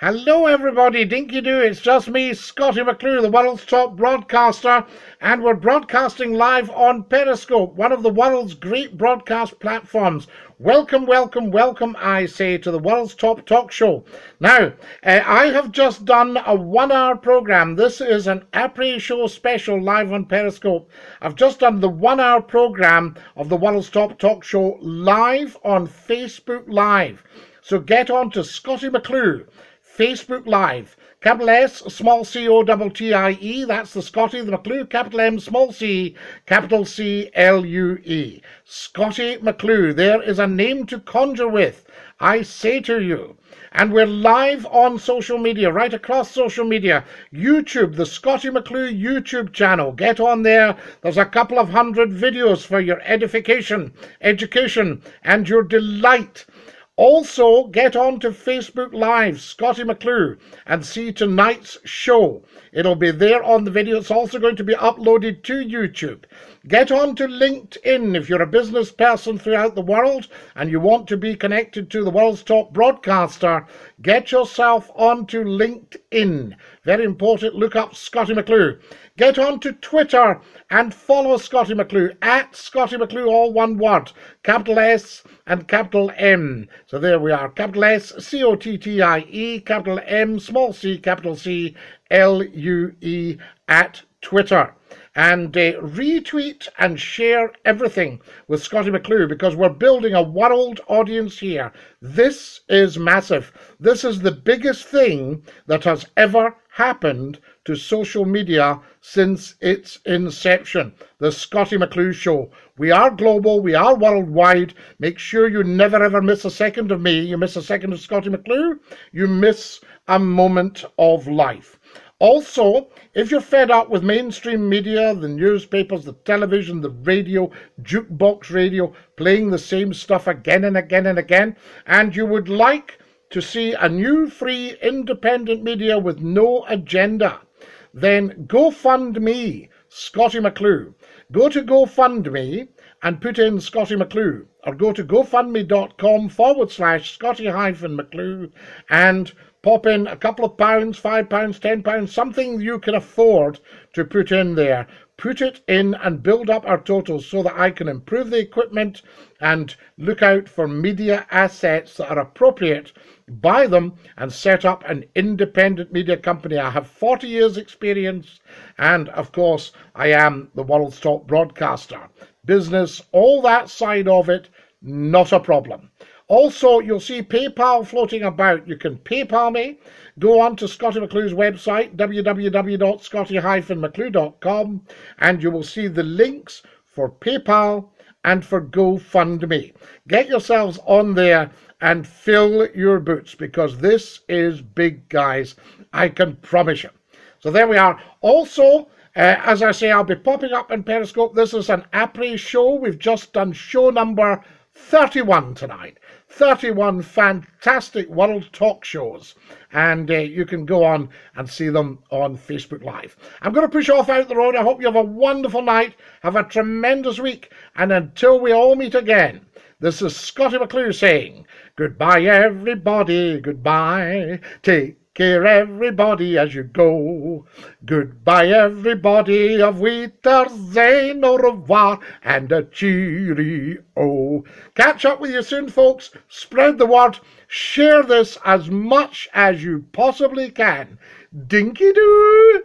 Hello, everybody. Dinky Doo. It's just me, Scottie McClue, the world's top broadcaster, and we're broadcasting live on Periscope, one of the world's great broadcast platforms. Welcome, welcome, welcome, I say, to the world's top talk show. Now, uh, I have just done a one hour program. This is an après show special live on Periscope. I've just done the one hour program of the world's top talk show live on Facebook Live. So get on to Scottie McClue Facebook Live. Capital S, small c o double t i e. That's the Scottie, the McClue, capital M, small c, capital C L U E. Scottie McClue. There is a name to conjure with. I say to you. And we're live on social media, right across social media. YouTube, the Scottie McClue YouTube channel. Get on there. There's a couple of hundred videos for your edification, education, and your delight. Also, get on to Facebook Live, Scottie McClue, and see tonight's show. It'll be there on the video. It's also going to be uploaded to YouTube. Get on to LinkedIn if you're a business person throughout the world and you want to be connected to the world's top broadcaster. Get yourself onto LinkedIn. Very important. Look up Scottie McClue. Get on to Twitter and follow Scottie McClue at Scottie McClue, all one word, capital S and capital M. So there we are. Capital S, C O T T I E, capital M, small c, capital C, L U E at Twitter and uh, retweet and share everything with Scottie McClue because we're building a world audience here. This is massive. This is the biggest thing that has ever happened to social media since its inception. The Scottie McClue Show. We are global, we are worldwide. Make sure you never ever miss a second of me. You miss a second of Scottie McClue, you miss a moment of life. Also, if you're fed up with mainstream media, the newspapers, the television, the radio, jukebox radio, playing the same stuff again and again and again, and you would like to see a new free independent media with no agenda, then GoFundMe, Scottie McClue. Go to GoFundMe and put in Scottie McClue, or go to gofundme.com forward slash Scottie hyphen McClue and pop in a couple of pounds, five pounds, ten pounds, something you can afford to put in there. Put it in and build up our totals so that I can improve the equipment and look out for media assets that are appropriate, buy them and set up an independent media company. I have 40 years experience and of course I am the world's top broadcaster. Business, all that side of it, not a problem. Also, you'll see PayPal floating about. You can PayPal me. Go on to Scottie McClue's website, www.scottie-mcclue.com, and you will see the links for PayPal and for GoFundMe. Get yourselves on there and fill your boots because this is big, guys. I can promise you. So there we are. Also, uh, as I say, I'll be popping up in Periscope. This is an après show. We've just done show number 31 tonight. 31 fantastic world talk shows, and uh, you can go on and see them on Facebook Live. I'm going to push off out the road. I hope you have a wonderful night, have a tremendous week, and until we all meet again, this is Scottie McClue saying goodbye, everybody, goodbye. Take care, everybody, as you go. Goodbye, everybody, of Wiedersehen, au revoir, and a cheerio. Oh. Catch up with you soon, folks. Spread the word. Share this as much as you possibly can. Dinky doo!